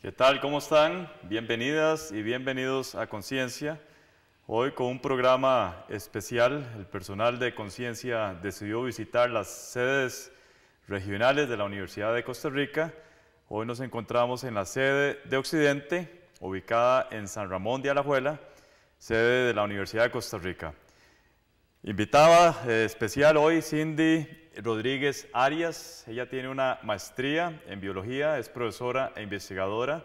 ¿Qué tal? ¿Cómo están? Bienvenidas y bienvenidos a Conciencia. Hoy con un programa especial, el personal de Conciencia decidió visitar las sedes regionales de la Universidad de Costa Rica. Hoy nos encontramos en la sede de Occidente, ubicada en San Ramón de Alajuela, sede de la Universidad de Costa Rica. Invitada eh, especial hoy Cindy Rodríguez Arias. Ella tiene una maestría en biología, es profesora e investigadora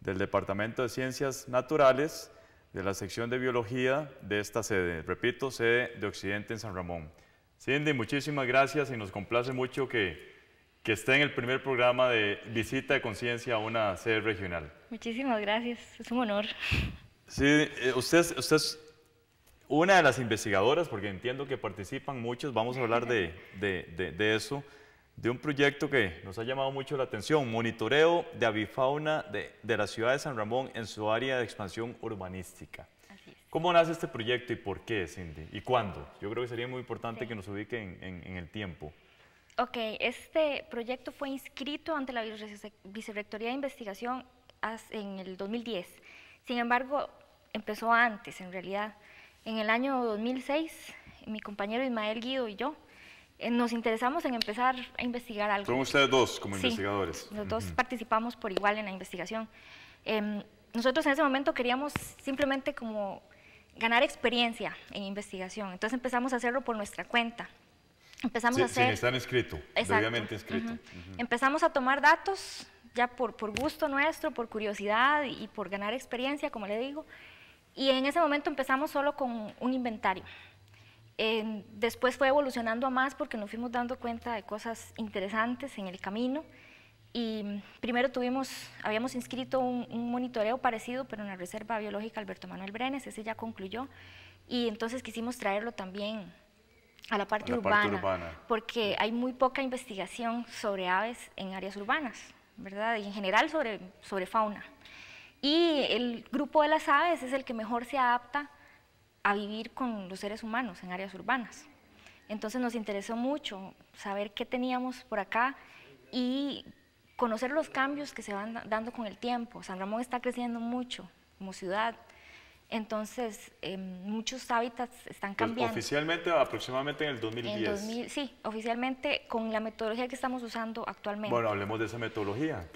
del Departamento de Ciencias Naturales de la sección de biología de esta sede. Repito, sede de Occidente en San Ramón. Cindy, muchísimas gracias y nos complace mucho que, que esté en el primer programa de visita de conciencia a una sede regional. Muchísimas gracias, es un honor. Sí, eh, usted, usted una de las investigadoras, porque entiendo que participan muchos, vamos a hablar de, de, eso, de un proyecto que nos ha llamado mucho la atención, monitoreo de avifauna de, la ciudad de San Ramón en su área de expansión urbanística. ¿Cómo nace este proyecto y por qué, Cindy? ¿Y cuándo? Yo creo que sería muy importante que nos ubique en, en, el tiempo. Ok, este proyecto fue inscrito ante la Vicerrectoría de Investigación en el 2010. Sin embargo, empezó antes, en realidad. En el año 2006, mi compañero Ismael Guido y yo eh, nos interesamos en empezar a investigar algo. ¿Son ustedes dos como investigadores? los dos participamos por igual en la investigación. Em, nosotros en ese momento queríamos simplemente como ganar experiencia en investigación, entonces empezamos a hacerlo por nuestra cuenta. Empezamos a hacer... Sin estar inscrito, previamente inscrito. Empezamos a tomar datos ya por, por gusto nuestro, por curiosidad y por ganar experiencia, como le digo, y en ese momento empezamos solo con un inventario. después fue evolucionando a más porque nos fuimos dando cuenta de cosas interesantes en el camino. Y primero tuvimos, habíamos inscrito un, monitoreo parecido, pero en la Reserva Biológica Alberto Manuel Brenes, ese ya concluyó. Y entonces quisimos traerlo también a la parte, urbana, porque hay muy poca investigación sobre aves en áreas urbanas, ¿verdad? Y en general sobre, sobre fauna. Y el grupo de las aves es el que mejor se adapta a vivir con los seres humanos en áreas urbanas. Entonces nos interesó mucho saber qué teníamos por acá y conocer los cambios que se van dando con el tiempo. San Ramón está creciendo mucho como ciudad, entonces, em, muchos hábitats están pues, cambiando. oficialmente, aproximadamente en el 2010. sí, oficialmente con la metodología que estamos usando actualmente. Bueno, hablemos de esa metodología.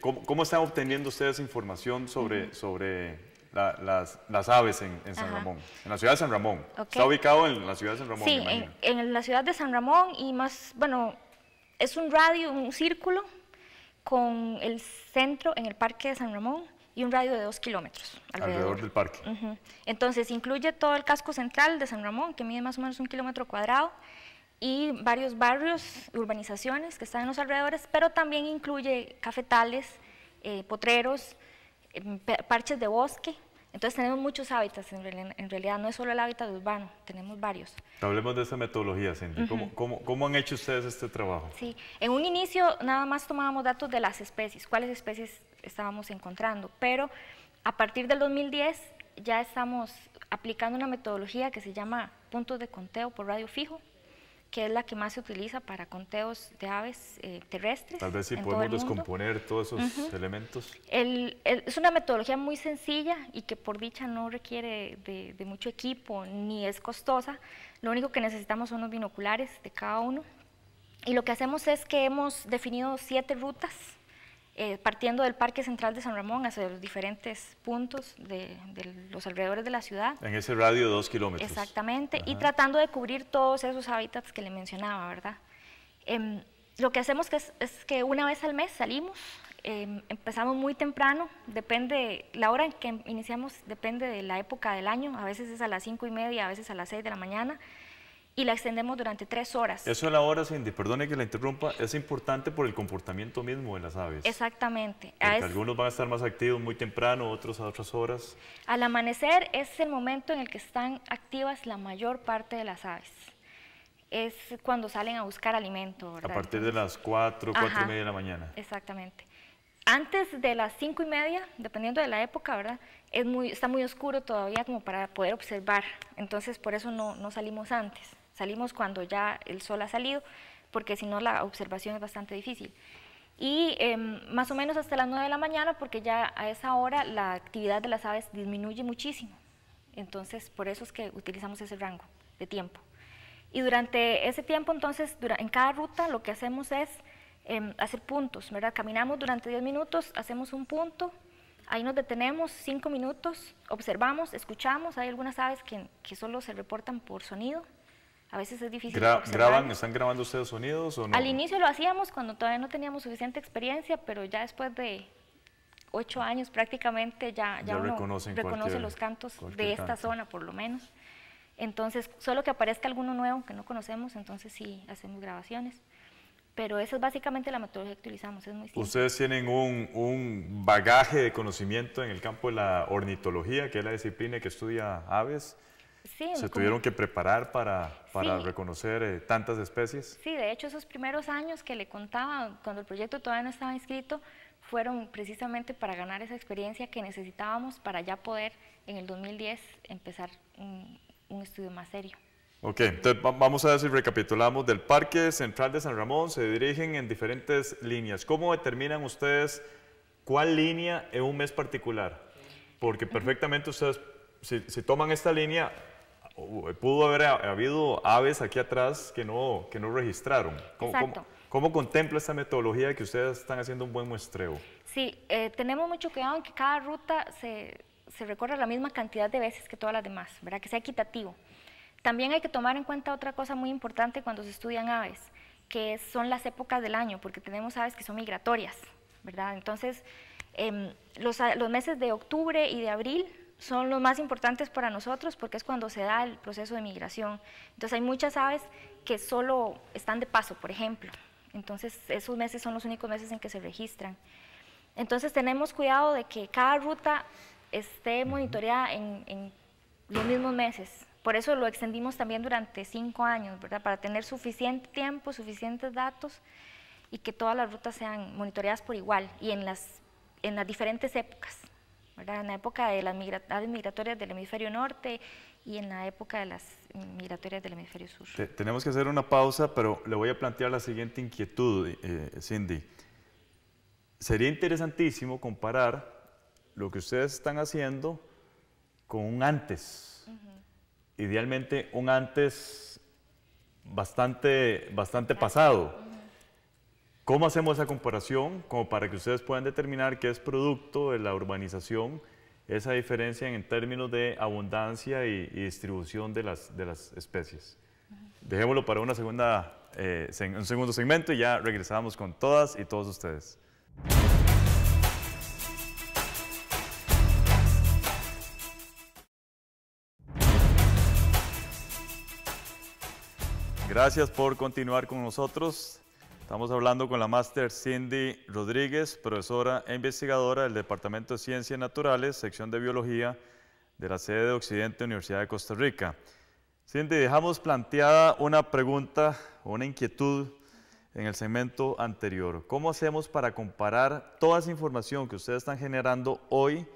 cómo, están obteniendo ustedes información sobre, sobre las, las, aves en, San Ramón? En la ciudad de San Ramón. Está ubicado en la ciudad de San Ramón. Sí, en, en, la ciudad de San Ramón y más, bueno, es un radio, un círculo con el centro en el Parque de San Ramón y un radio de dos kilómetros alrededor, del parque. Entonces incluye todo el casco central de San Ramón, que mide más o menos un kilómetro cuadrado, y varios barrios, urbanizaciones que están en los alrededores, pero también incluye cafetales, eh, potreros, em, parches de bosque, entonces tenemos muchos hábitats, en realidad, no es solo el hábitat urbano, tenemos varios. Hablemos de esa metodología, Cindy. ¿Cómo, han hecho ustedes este trabajo? Sí, en un inicio nada más tomábamos datos de las especies, cuáles especies estábamos encontrando, pero a partir del 2010 ya estamos aplicando una metodología que se llama puntos de conteo por radio fijo, que es la que más se utiliza para conteos de aves eh, terrestres. Tal vez si podemos descomponer todos esos elementos. es una metodología muy sencilla y que por dicha no requiere de, mucho equipo ni es costosa. Lo único que necesitamos son los binoculares de cada uno. Y lo que hacemos es que hemos definido siete rutas eh, partiendo del Parque Central de San Ramón hacia los diferentes puntos de, los alrededores de la ciudad. En ese radio de dos kilómetros. Exactamente, y tratando de cubrir todos esos hábitats que le mencionaba, ¿verdad? Em, lo que hacemos que es, que una vez al mes salimos, em, empezamos muy temprano, depende, la hora en que iniciamos depende de la época del año, a veces es a las cinco y media, a veces a las seis de la mañana, y la extendemos durante tres horas. Eso a la hora, Cindy, perdone que la interrumpa, es importante por el comportamiento mismo de las aves. Exactamente. algunos van a estar más activos muy temprano, otros a otras horas. Al amanecer es el momento en el que están activas la mayor parte de las aves. Es cuando salen a buscar alimento. ¿verdad? A partir de las cuatro, cuatro y media de la mañana. Exactamente. Antes de las cinco y media, dependiendo de la época, ¿verdad? Es muy, está muy oscuro todavía como para poder observar. Entonces, por eso no, no salimos antes. Salimos cuando ya el sol ha salido, porque si no la observación es bastante difícil. y em, más o menos hasta las 9 de la mañana porque ya a esa hora la actividad de las aves disminuye muchísimo. Entonces, por eso es que utilizamos ese rango de tiempo. Y durante ese tiempo, entonces, en cada ruta lo que hacemos es em, hacer puntos, ¿verdad? Caminamos durante 10 minutos, hacemos un punto, ahí nos detenemos 5 minutos, observamos, escuchamos, hay algunas aves que, que solo se reportan por sonido, a veces es difícil. ¿Graban, ¿Están grabando ustedes sonidos o no? Al inicio lo hacíamos cuando todavía no teníamos suficiente experiencia, pero ya después de ocho años prácticamente ya, ya, uno reconoce los cantos de esta zona por lo menos. Entonces, solo que aparezca alguno nuevo que no conocemos, entonces sí hacemos grabaciones. Pero esa es básicamente la metodología que utilizamos, es muy simple. Ustedes tienen un, un bagaje de conocimiento en el campo de la ornitología, que es la disciplina que estudia aves. Sí, ¿Se tuvieron que preparar para, para reconocer eh, tantas especies? Sí, de hecho esos primeros años que le contaba, cuando el proyecto todavía no estaba inscrito, fueron precisamente para ganar esa experiencia que necesitábamos para ya poder en el 2010 empezar un, un estudio más serio. Ok, entonces vamos a ver si recapitulamos. Del Parque Central de San Ramón se dirigen en diferentes líneas. ¿Cómo determinan ustedes cuál línea en un mes particular? Porque perfectamente ustedes, si, si toman esta línea, pudo haber habido aves aquí atrás que no, que no registraron. ¿Cómo, cómo, contempla esta metodología de que ustedes están haciendo un buen muestreo? Sí, eh, tenemos mucho cuidado en que cada ruta se, se recorra la misma cantidad de veces que todas las demás, ¿verdad? que sea equitativo. También hay que tomar en cuenta otra cosa muy importante cuando se estudian aves, que son las épocas del año, porque tenemos aves que son migratorias, ¿verdad? Entonces, em, los, los meses de octubre y de abril son los más importantes para nosotros porque es cuando se da el proceso de migración. Entonces hay muchas aves que solo están de paso, por ejemplo. Entonces esos meses son los únicos meses en que se registran. Entonces tenemos cuidado de que cada ruta esté monitoreada en, los mismos meses. Por eso lo extendimos también durante cinco años, ¿verdad? Para tener suficiente tiempo, suficientes datos y que todas las rutas sean monitoreadas por igual y en las, en las diferentes épocas en la época de las aves migratorias del hemisferio norte y en la época de las migratorias del hemisferio sur. tenemos que hacer una pausa, pero le voy a plantear la siguiente inquietud, eh, Cindy. Sería interesantísimo comparar lo que ustedes están haciendo con un antes. Idealmente un antes bastante, bastante pasado. ¿Cómo hacemos esa comparación? Como para que ustedes puedan determinar qué es producto de la urbanización, esa diferencia en términos de abundancia y, distribución de las, de las especies. Dejémoslo para una segunda, eh, un segundo segmento y ya regresamos con todas y todos ustedes. Gracias por continuar con nosotros. Estamos hablando con la máster Cindy Rodríguez, profesora e investigadora del Departamento de Ciencias Naturales, sección de Biología de la sede de Occidente, Universidad de Costa Rica. Cindy, dejamos planteada una pregunta una inquietud en el segmento anterior. ¿Cómo hacemos para comparar toda esa información que ustedes están generando hoy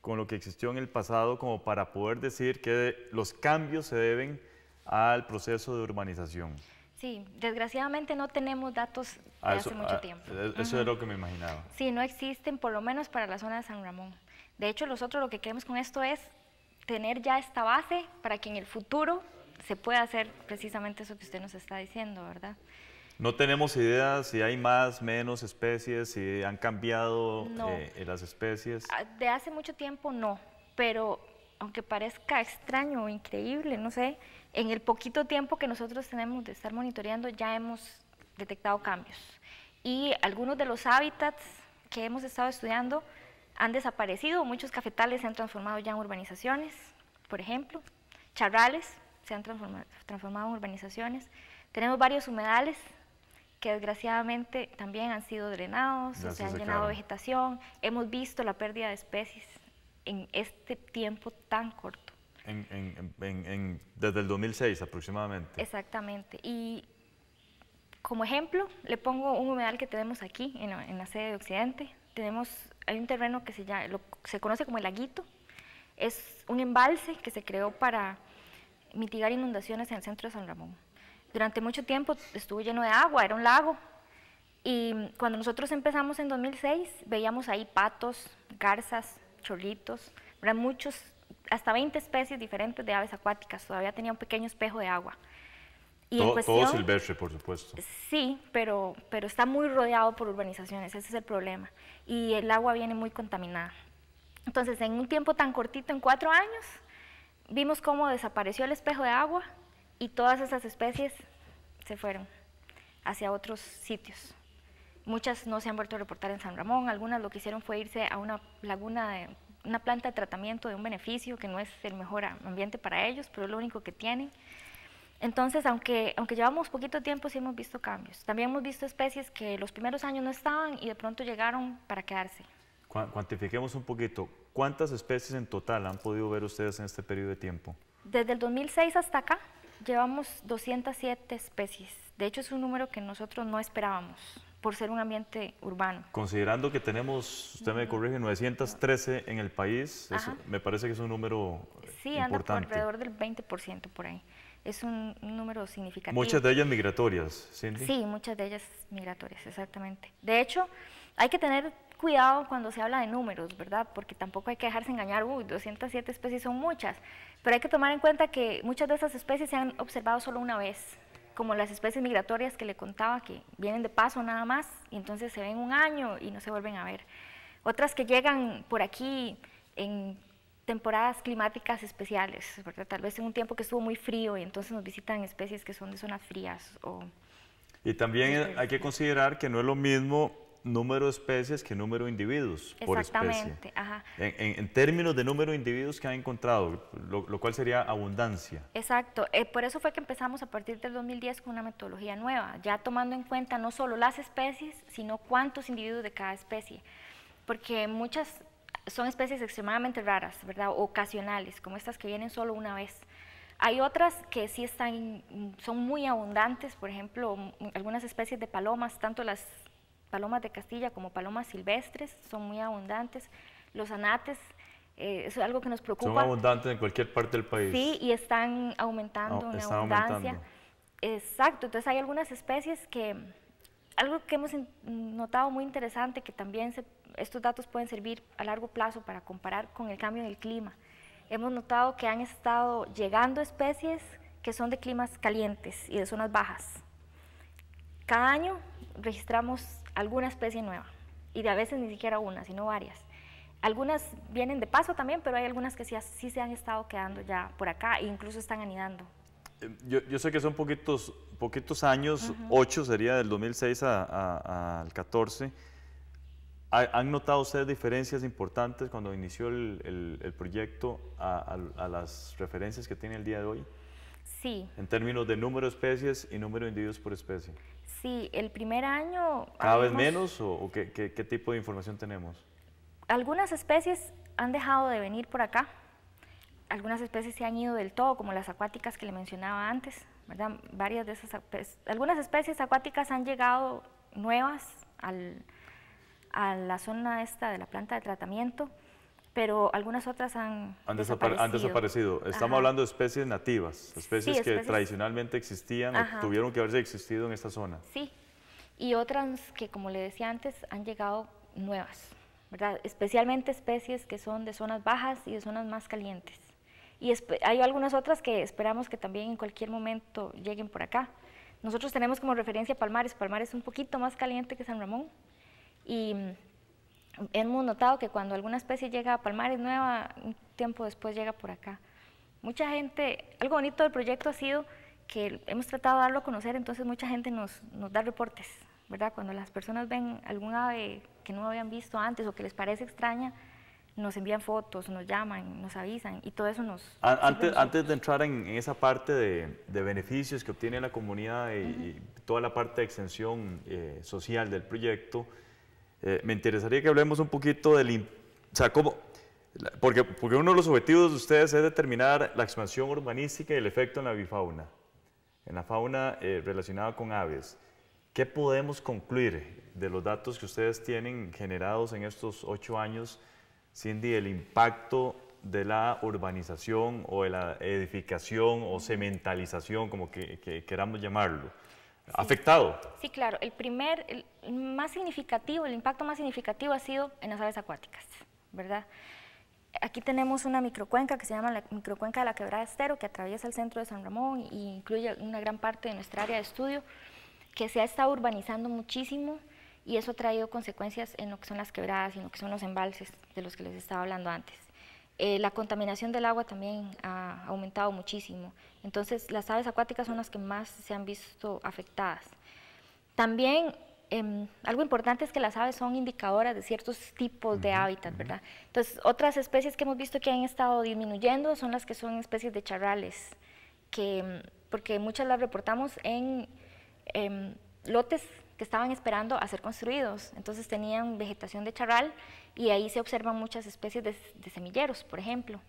con lo que existió en el pasado como para poder decir que los cambios se deben al proceso de urbanización? Sí, desgraciadamente no tenemos datos de ah, hace mucho ah, tiempo. Eso es lo que me imaginaba. Sí, no existen, por lo menos para la zona de San Ramón. De hecho, nosotros lo que queremos con esto es tener ya esta base para que en el futuro se pueda hacer precisamente eso que usted nos está diciendo, ¿verdad? No tenemos idea si hay más, menos especies, si han cambiado eh, las especies. Ah, de hace mucho tiempo no, pero aunque parezca extraño o increíble, no sé, en el poquito tiempo que nosotros tenemos de estar monitoreando ya hemos detectado cambios. Y algunos de los hábitats que hemos estado estudiando han desaparecido, muchos cafetales se han transformado ya en urbanizaciones, por ejemplo, charrales se han transformado, en urbanizaciones. Tenemos varios humedales que desgraciadamente también han sido drenados, se han llenado de vegetación. Hemos visto la pérdida de especies en este tiempo tan corto desde el 2006 aproximadamente. Exactamente. Y como ejemplo, le pongo un humedal que tenemos aquí en la, sede de Occidente. Tenemos, hay un terreno que se, llama, se conoce como el Laguito. Es un embalse que se creó para mitigar inundaciones en el centro de San Ramón. Durante mucho tiempo estuvo lleno de agua, era un lago, Y cuando nosotros empezamos en 2006, veíamos ahí patos, garzas, chorritos, eran muchos, hasta 20 especies diferentes de aves acuáticas, todavía tenía un pequeño espejo de agua. Y todo, todo, silvestre, por supuesto. Sí, pero, pero está muy rodeado por urbanizaciones, ese es el problema. Y el agua viene muy contaminada. Entonces, en un tiempo tan cortito, en cuatro años, vimos cómo desapareció el espejo de agua y todas esas especies se fueron hacia otros sitios. Muchas no se han vuelto a reportar en San Ramón, algunas lo que hicieron fue irse a una laguna, de, una planta de tratamiento de un beneficio que no es el mejor ambiente para ellos, pero es lo único que tienen. Entonces, aunque, aunque llevamos poquito tiempo, sí hemos visto cambios. También hemos visto especies que los primeros años no estaban y de pronto llegaron para quedarse. Cuantifiquemos un poquito, ¿cuántas especies en total han podido ver ustedes en este periodo de tiempo? Desde el 2006 hasta acá llevamos 207 especies. De hecho, es un número que nosotros no esperábamos por ser un ambiente urbano. Considerando que tenemos, usted me corrige, 913 en el país, me parece que es un número sí, importante. anda alrededor del 20% por ahí es un, número significativo. Muchas de ellas migratorias, Cindy. Sí, muchas de ellas migratorias, exactamente. De hecho, hay que tener cuidado cuando se habla de números, ¿verdad? Porque tampoco hay que dejarse engañar, uy, 207 especies son muchas, pero hay que tomar en cuenta que muchas de esas especies se han observado solo una vez, como las especies migratorias que le contaba, que vienen de paso nada más, y entonces se ven un año y no se vuelven a ver. Otras que llegan por aquí en temporadas climáticas especiales, tal vez en un tiempo que estuvo muy frío y entonces nos visitan especies que son de zonas frías. O y también hay que considerar que no es lo mismo número de especies que número de individuos por especie. Exactamente, ajá. En, términos de número de individuos que han encontrado, lo, cual sería abundancia. Exacto, eh, por eso fue que empezamos a partir del 2010 con una metodología nueva, ya tomando en cuenta no solo las especies, sino cuántos individuos de cada especie, porque muchas son especies extremadamente raras, ¿verdad? Ocasionales, como estas que vienen solo una vez. Hay otras que sí están, son muy abundantes, por ejemplo, algunas especies de palomas, tanto las palomas de Castilla como palomas silvestres son muy abundantes. Los anates, eh, es algo que nos preocupa. Son abundantes en cualquier parte del país. Sí, y están aumentando en abundancia. Exacto, entonces hay algunas especies que, algo que hemos notado muy interesante, que también se estos datos pueden servir a largo plazo para comparar con el cambio en el clima. Hemos notado que han estado llegando especies que son de climas calientes y de zonas bajas. Cada año registramos alguna especie nueva y de a veces ni siquiera una, sino varias. Algunas vienen de paso también, pero hay algunas que sí, sí se han estado quedando ya por acá e incluso están anidando. Eh, yo, sé que son poquitos, poquitos años, ocho sería del 2006 al 14, ¿Han notado ustedes diferencias importantes cuando inició el, proyecto a, las referencias que tiene el día de hoy? Sí. En términos de número de especies y número de individuos por especie. Sí, el primer año... ¿Cada vez menos o, qué, tipo de información tenemos? Algunas especies han dejado de venir por acá. Algunas especies se han ido del todo, como las acuáticas que le mencionaba antes, ¿verdad? Varias de esas... Algunas especies acuáticas han llegado nuevas al a la zona esta de la planta de tratamiento, pero algunas otras han, han desaparecido. Han desaparecido. Estamos hablando de especies nativas, especies que tradicionalmente existían o tuvieron que haberse existido en esta zona. Sí, y otras que, como le decía antes, han llegado nuevas, ¿verdad? especialmente especies que son de zonas bajas y de zonas más calientes. Y hay algunas otras que esperamos que también en cualquier momento lleguen por acá. Nosotros tenemos como referencia Palmares. Palmares es un poquito más caliente que San Ramón, y hemos notado que cuando alguna especie llega a Palmares nueva, un tiempo después llega por acá. Mucha gente, algo bonito del proyecto ha sido que hemos tratado de darlo a conocer, entonces mucha gente nos, nos da reportes, ¿verdad? Cuando las personas ven algún ave que no habían visto antes o que les parece extraña, nos envían fotos, nos llaman, nos avisan y todo eso nos... Antes, antes de entrar en, esa parte de, de, beneficios que obtiene la comunidad y, toda la parte de extensión eh, social del proyecto, eh, me interesaría que hablemos un poquito del... O sea, cómo, porque, porque uno de los objetivos de ustedes es determinar la expansión urbanística y el efecto en la bifauna, en la fauna eh, relacionada con aves. ¿Qué podemos concluir de los datos que ustedes tienen generados en estos ocho años, Cindy, el impacto de la urbanización o de la edificación o cementalización, como que, que queramos llamarlo, afectado. Sí, claro. El primer, el más significativo, el impacto más significativo ha sido en las aves acuáticas, ¿verdad? Aquí tenemos una microcuenca que se llama la microcuenca de la Quebrada Estero, que atraviesa el centro de San Ramón e incluye una gran parte de nuestra área de estudio, que se ha estado urbanizando muchísimo y eso ha traído consecuencias en lo que son las quebradas y en lo que son los embalses de los que les estaba hablando antes. Eh, la contaminación del agua también ha aumentado muchísimo. Entonces, las aves acuáticas son las que más se han visto afectadas. También, em, algo importante es que las aves son indicadoras de ciertos tipos de hábitat, ¿verdad? Entonces, otras especies que hemos visto que han estado disminuyendo son las que son especies de charrales, que, em, porque muchas las reportamos en em, lotes que estaban esperando a ser construidos. Entonces tenían vegetación de charral y ahí se observan muchas especies de, semilleros, por ejemplo,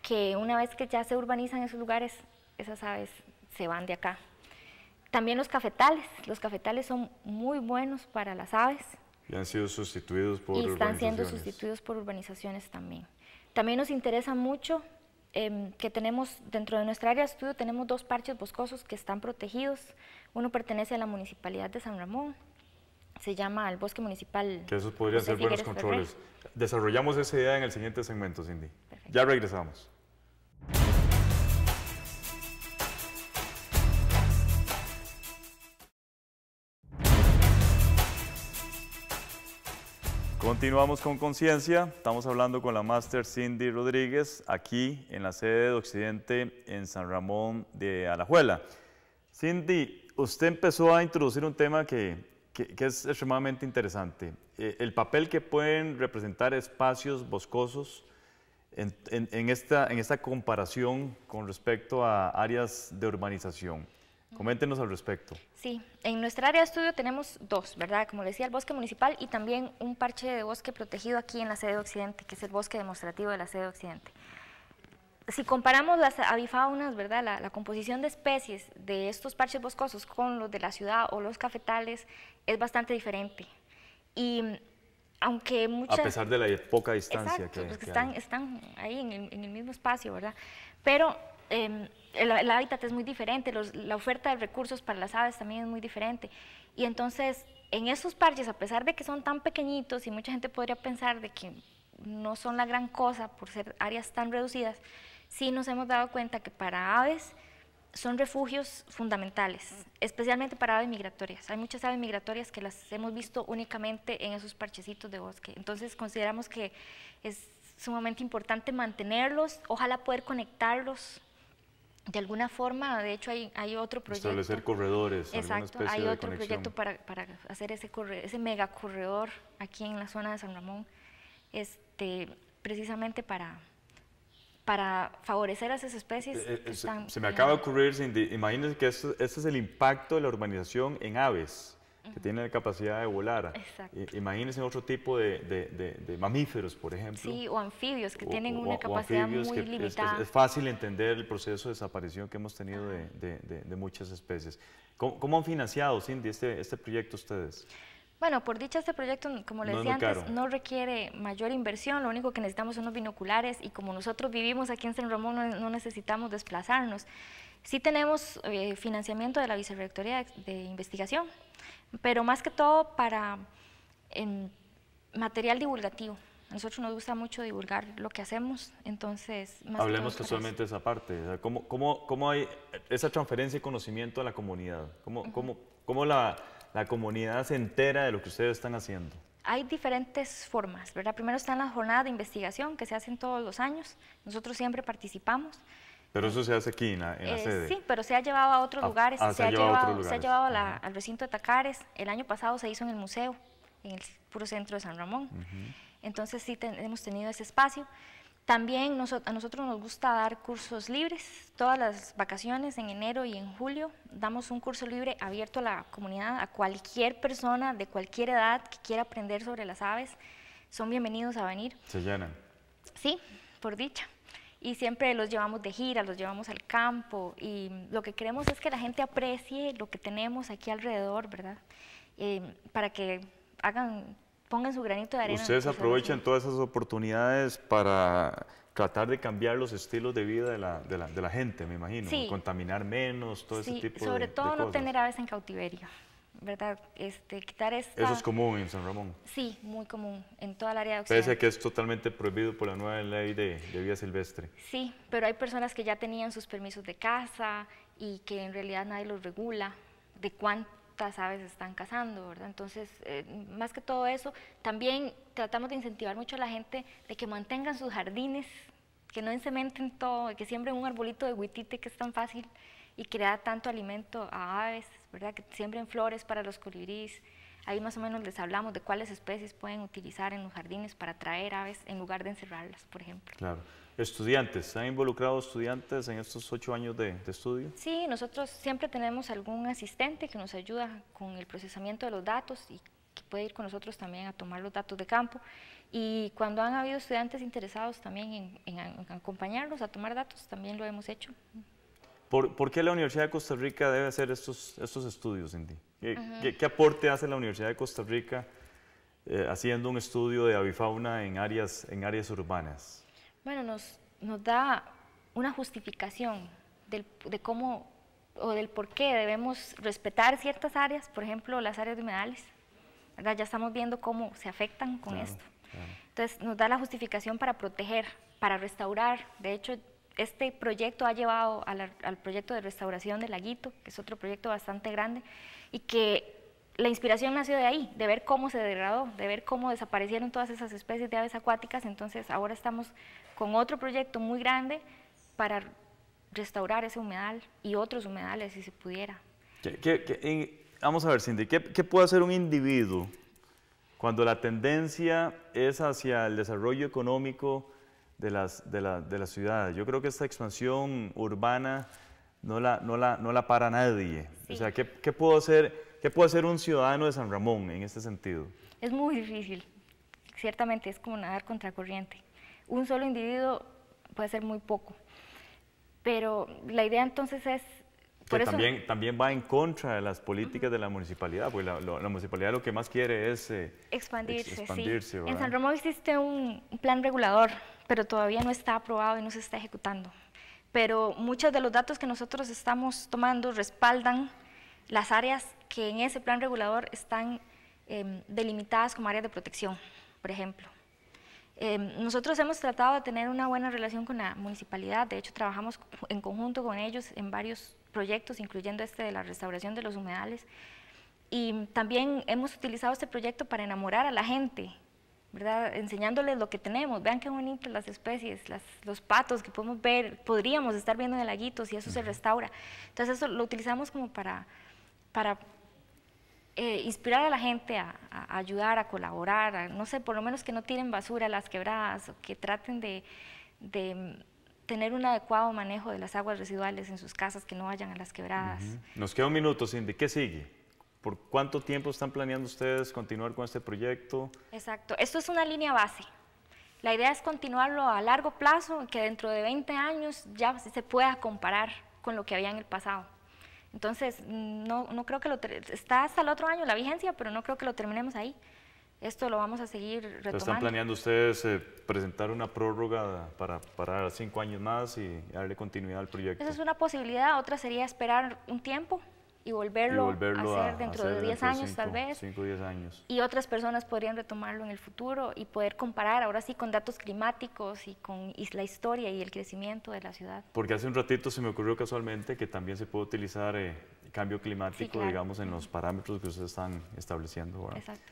que una vez que ya se urbanizan esos lugares, esas aves se van de acá. También los cafetales, los cafetales son muy buenos para las aves. Y han sido sustituidos por y están siendo sustituidos por urbanizaciones también. También nos interesa mucho em, que tenemos, dentro de nuestra área de estudio, tenemos dos parches boscosos que están protegidos. Uno pertenece a la Municipalidad de San Ramón, se llama el Bosque Municipal. Que esos podrían ser buenos controles. Desarrollamos esa idea en el siguiente segmento, Cindy. Ya regresamos. Continuamos con Conciencia. Estamos hablando con la máster Cindy Rodríguez aquí en la sede de Occidente en San Ramón de Alajuela. Cindy, usted empezó a introducir un tema que, es extremadamente interesante. Eh, el papel que pueden representar espacios boscosos en, esta, comparación con respecto a áreas de urbanización. Coméntenos al respecto. Sí, en nuestra área de estudio tenemos dos, ¿verdad? Como decía, el bosque municipal y también un parche de bosque protegido aquí en la sede de Occidente, que es el bosque demostrativo de la sede de Occidente si comparamos las avifaunas, ¿verdad? La, composición de especies de estos parches boscosos con los de la ciudad o los cafetales es bastante diferente. Y aunque muchas... A pesar de la poca distancia que, pues están, están ahí en el, mismo espacio, ¿verdad? Pero em, el, hábitat es muy diferente, la oferta de recursos para las aves también es muy diferente. Y entonces, en esos parches, a pesar de que son tan pequeñitos y mucha gente podría pensar de que no son la gran cosa por ser áreas tan reducidas, sí nos hemos dado cuenta que para aves son refugios fundamentales, especialmente para aves migratorias. Hay muchas aves migratorias que las hemos visto únicamente en esos parchecitos de bosque. Entonces consideramos que es sumamente importante mantenerlos, ojalá poder conectarlos de alguna forma. De hecho, hay, hay otro proyecto. Establecer corredores. Exacto, hay otro proyecto para, para, hacer ese, corre, ese mega corredor aquí en la zona de San Ramón, este, precisamente para para favorecer a esas especies. Eh, eh, se, me acaba de ocurrir, Cindy, imagínense que este, es el impacto de la urbanización en aves, que tienen la capacidad de volar. Exacto. Imagínense otro tipo de, mamíferos, por ejemplo. Sí, o anfibios, que tienen una capacidad muy limitada. Es, fácil entender el proceso de desaparición que hemos tenido de, muchas especies. ¿Cómo, han financiado, Cindy, este, este proyecto ustedes? Bueno, por dicha este proyecto, como les decía antes, no requiere mayor inversión, lo único que necesitamos son los binoculares y como nosotros vivimos aquí en San Ramón no, necesitamos desplazarnos. Sí tenemos eh, financiamiento de la Vicerrectoría de, Investigación, pero más que todo para material divulgativo. A nosotros nos gusta mucho divulgar lo que hacemos, entonces... Hablemos casualmente de esa parte. ¿Cómo, cómo, ¿Cómo, hay esa transferencia de conocimiento a la comunidad? ¿Cómo, cómo, cómo la la comunidad se entera de lo que ustedes están haciendo? Hay diferentes formas, ¿verdad? Primero están las jornadas de investigación que se hacen todos los años. Nosotros siempre participamos. Pero eso se hace aquí en la, eh, sede. Sí, pero se ha llevado a otros ah, lugares. Ah, se, ha llevado, se, ha llevado, al recinto de Tacares. El año pasado se hizo en el museo, en el puro centro de San Ramón. Entonces sí hemos tenido ese espacio. También a nosotros nos gusta dar cursos libres. Todas las vacaciones en enero y en julio damos un curso libre abierto a la comunidad, a cualquier persona de cualquier edad que quiera aprender sobre las aves. Son bienvenidos a venir. ¿Se llenan? Sí, por dicha. Y siempre los llevamos de gira, los llevamos al campo y lo que queremos es que la gente aprecie lo que tenemos aquí alrededor, ¿verdad? Eh, para que hagan pongan su granito de arena. Ustedes aprovechan todas esas oportunidades para tratar de cambiar los estilos de vida de la, de la, de la gente, me imagino. Sí. Contaminar menos, todo ese Sí, tipo de sobre de todo no cosas. tener aves en cautiverio, ¿verdad? Este, quitar esta... Eso es común en San Ramón. Sí, muy común en toda el área de Pese a Occidente. que es totalmente prohibido por la nueva ley de, de vida silvestre. Sí, pero hay personas que ya tenían sus permisos de caza y que en realidad nadie los regula de cuántas aves están cazando, ¿verdad? Entonces, eh, más que todo eso, también tratamos de incentivar mucho a la gente de que mantengan sus jardines, que no encementen todo, que siembren un arbolito de huitite que es tan fácil y que da tanto alimento a aves, ¿verdad? Que siembren flores para los colibríes. Ahí más o menos les hablamos de cuáles especies pueden utilizar en los jardines para atraer aves en lugar de encerrarlas, por ejemplo. Claro. Estudiantes, ¿han involucrado estudiantes en estos ocho años de, de estudio? Sí, nosotros siempre tenemos algún asistente que nos ayuda con el procesamiento de los datos y que puede ir con nosotros también a tomar los datos de campo. Y cuando han habido estudiantes interesados también en, en en acompañarnos a tomar datos, también lo hemos hecho. ¿Por, por qué la Universidad de Costa Rica debe hacer estos, estos estudios, Cindy? ¿Qué, qué- qué aporte hace la Universidad de Costa Rica eh, haciendo un estudio de avifauna en áreas, en áreas urbanas? Bueno, nos, nos da una justificación del- de cómo o del por qué debemos respetar ciertas áreas, por ejemplo, las áreas de humedales. ¿verdad? Ya estamos viendo cómo se afectan con Claro, esto. claro. Entonces, nos da la justificación para proteger, para restaurar. De hecho, este proyecto ha llevado la- al proyecto de restauración del laguito, que es otro proyecto bastante grande, y que la inspiración nació de ahí, de ver cómo se degradó, de ver cómo desaparecieron todas esas especies de aves acuáticas. Entonces, ahora estamos con otro proyecto muy grande para restaurar ese humedal y otros humedales, si se pudiera. ¿Qué- qué- qué- en- vamos a ver, Cindy, ¿qué, qué puede hacer un individuo cuando la tendencia es hacia el desarrollo económico de las, de la- de las ciudades? Yo creo que esta expansión urbana no la, no la, no la para nadie. O sea, ¿qué, qué puedo hacer, ¿qué puede hacer un ciudadano de San Ramón en este sentido? Es muy difícil, ciertamente es como nadar contracorriente. Un solo individuo puede ser muy poco, pero la idea entonces es... Que Por eso, también, también va en contra de las políticas de la municipalidad, porque la, municipalidad lo que más quiere es eh, expandirse, ex- expandirse, sí. En. San Ramón existe un, un plan regulador, pero todavía no está aprobado y no se está ejecutando. Pero muchos de los datos que nosotros estamos tomando respaldan las áreas que en ese plan regulador están em, delimitadas como áreas de protección, por ejemplo. Em, nosotros hemos tratado de tener una buena relación con la municipalidad, de hecho trabajamos en conjunto con ellos en varios proyectos, incluyendo este de la restauración de los humedales. Y también hemos utilizado este proyecto para enamorar a la gente, ¿verdad? Enseñándoles lo que tenemos. Vean qué bonitas las especies, las- los patos que podemos ver, podríamos estar viendo en el laguito si eso se restaura. Entonces eso lo utilizamos como para, para eh, inspirar a la gente a, a ayudar, a colaborar, a, no sé, por lo menos que no tiren basura a las quebradas o que traten de, de, mm, tener un adecuado manejo de las aguas residuales en sus casas, que no vayan a las quebradas. Nos queda un minuto, Cindy. ¿Qué sigue? ¿Por cuánto tiempo están planeando ustedes continuar con este proyecto? Exacto, esto es una línea base. La idea es continuarlo a largo plazo, que dentro de 20 años ya se pueda comparar con lo que había en el pasado. Entonces, no, no creo que lo... Está hasta el otro año la vigencia, pero no creo que lo terminemos ahí. Esto lo vamos a seguir ¿Están retomando. planeando ustedes eh, presentar una prórroga para, para cinco años más y darle continuidad al proyecto? Esa es una posibilidad, otra sería esperar un tiempo y Y volverlo, volverlo a hacer dentro de 10 años tal vez. 5 o 10 años. y otras personas podrían retomarlo en el futuro y poder comparar ahora sí con datos climáticos y con is- la historia y el crecimiento de la ciudad. Porque hace un ratito se me ocurrió casualmente que también se puede utilizar eh, cambio climático, claro. digamos, en los parámetros que ustedes están estableciendo. ¿verdad? Exacto.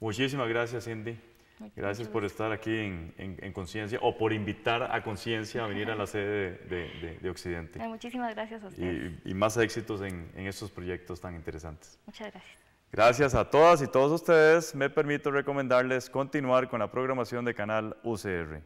Muchísimas gracias, Cindy. Gracias por estar aquí en, en- en Conciencia o por invitar a Conciencia a venir a la sede de, de- de- de Occidente. Ay, muchísimas gracias a ustedes. Y, y más éxitos en, en estos proyectos tan interesantes. Muchas gracias. Gracias a todas y todos ustedes. Me permito recomendarles continuar con la programación de Canal UCR.